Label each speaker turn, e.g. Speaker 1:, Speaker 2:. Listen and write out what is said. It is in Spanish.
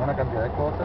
Speaker 1: una cantidad de cosas